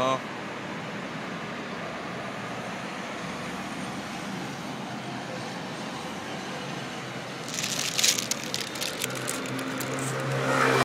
No.